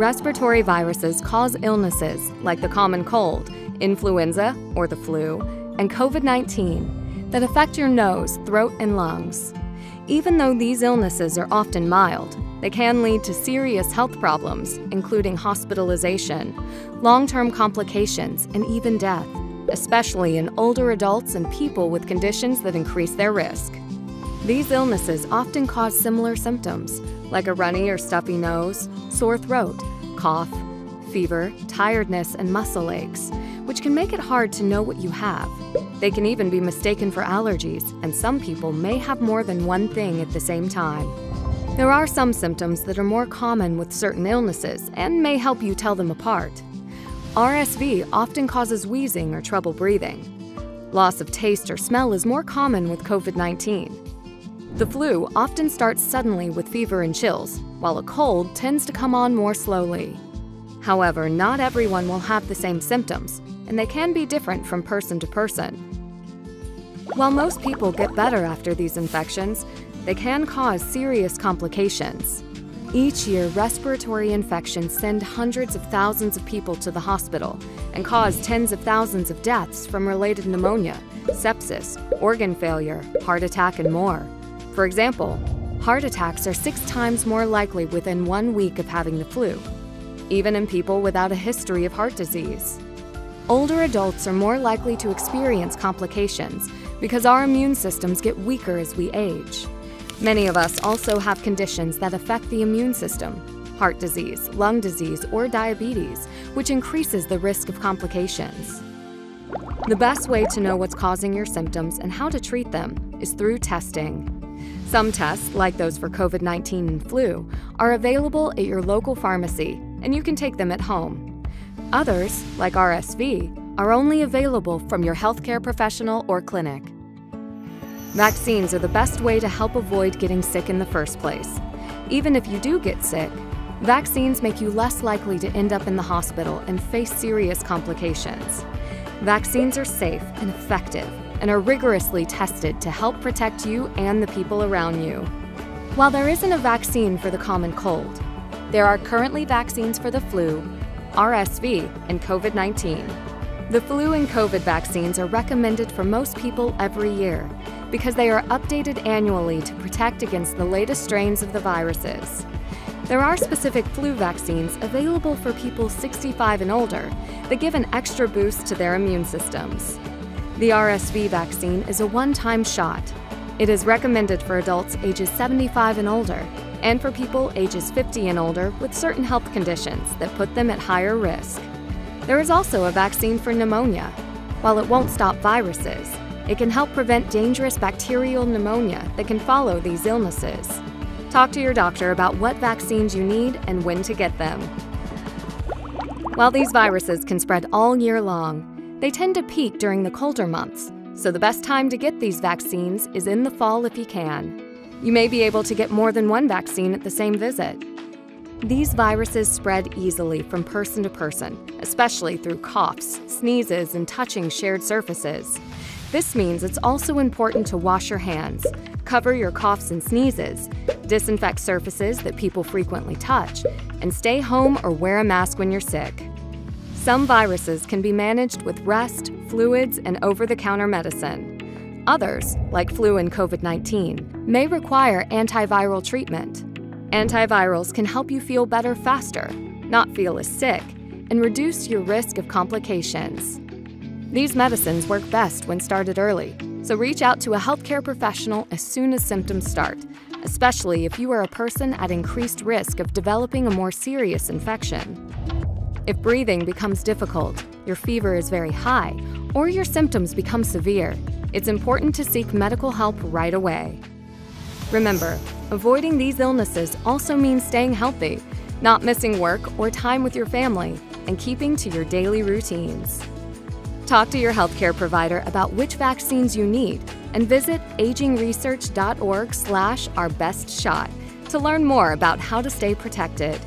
Respiratory viruses cause illnesses like the common cold, influenza or the flu, and COVID 19 that affect your nose, throat, and lungs. Even though these illnesses are often mild, they can lead to serious health problems, including hospitalization, long term complications, and even death, especially in older adults and people with conditions that increase their risk. These illnesses often cause similar symptoms, like a runny or stuffy nose, sore throat, cough, fever, tiredness, and muscle aches, which can make it hard to know what you have. They can even be mistaken for allergies, and some people may have more than one thing at the same time. There are some symptoms that are more common with certain illnesses and may help you tell them apart. RSV often causes wheezing or trouble breathing. Loss of taste or smell is more common with COVID 19. The flu often starts suddenly with fever and chills, while a cold tends to come on more slowly. However, not everyone will have the same symptoms, and they can be different from person to person. While most people get better after these infections, they can cause serious complications. Each year, respiratory infections send hundreds of thousands of people to the hospital and cause tens of thousands of deaths from related pneumonia, sepsis, organ failure, heart attack, and more. For example, heart attacks are six times more likely within one week of having the flu, even in people without a history of heart disease. Older adults are more likely to experience complications because our immune systems get weaker as we age. Many of us also have conditions that affect the immune system heart disease, lung disease, or diabetes, which increases the risk of complications. The best way to know what's causing your symptoms and how to treat them is through testing. Some tests, like those for COVID 19 and flu, are available at your local pharmacy, and you can take them at home. Others, like RSV, are only available from your healthcare professional or clinic. Vaccines are the best way to help avoid getting sick in the first place. Even if you do get sick, vaccines make you less likely to end up in the hospital and face serious complications. Vaccines are safe and effective, and are rigorously tested to help protect you and the people around you. While there isn't a vaccine for the common cold, there are currently vaccines for the flu, RSV, and COVID 19. The flu and COVID vaccines are recommended for most people every year because they are updated annually to protect against the latest strains of the viruses. There are specific flu vaccines available for people 65 and older that give an extra boost to their immune systems. The RSV vaccine is a one time shot. It is recommended for adults ages 75 and older, and for people ages 50 and older with certain health conditions that put them at higher risk. There is also a vaccine for pneumonia. While it won't stop viruses, it can help prevent dangerous bacterial pneumonia that can follow these illnesses. Talk to your doctor about what vaccines you need and when to get them. While these viruses can spread all year long, they tend to peak during the colder months, so the best time to get these vaccines is in the fall if you can. You may be able to get more than one vaccine at the same visit. These viruses spread easily from person to person, especially through coughs, sneezes, and touching shared surfaces. This means it's also important to wash your hands, cover your coughs and sneezes, disinfect surfaces that people frequently touch, and stay home or wear a mask when you're sick. Some viruses can be managed with rest, fluids, and over the counter medicine. Others, like flu and COVID 19, may require antiviral treatment. Antivirals can help you feel better faster, not feel as sick, and reduce your risk of complications. These medicines work best when started early, so reach out to a healthcare professional as soon as symptoms start, especially if you are a person at increased risk of developing a more serious infection. If breathing becomes difficult, your fever is very high, or your symptoms become severe, it's important to seek medical help right away. Remember, avoiding these illnesses also means staying healthy, not missing work or time with your family, and keeping to your daily routines. Talk to your healthcare provider about which vaccines you need and visit agingresearch.org slash our best shot to learn more about how to stay protected.